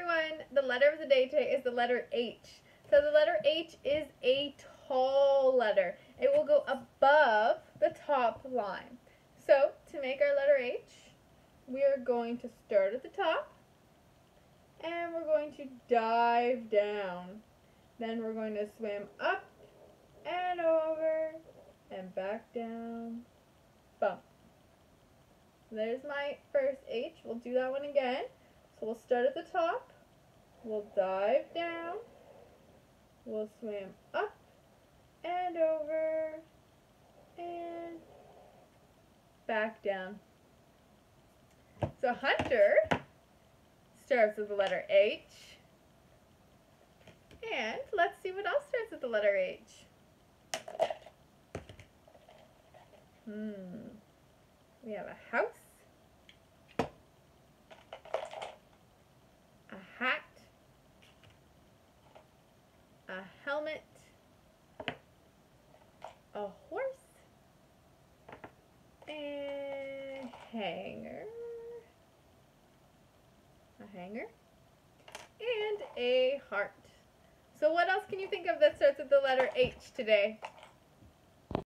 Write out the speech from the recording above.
everyone. The letter of the day today is the letter H. So the letter H is a tall letter. It will go above the top line. So to make our letter H, we are going to start at the top and we're going to dive down. Then we're going to swim up and over and back down. Bump. There's my first H. We'll do that one again. So we'll start at the top. We'll dive down. We'll swim up and over and back down. So Hunter starts with the letter H. And let's see what else starts with the letter H. Hmm. We have a house. A hat. A helmet. A horse. And hanger. A hanger. And a heart. So what else can you think of that starts with the letter H today?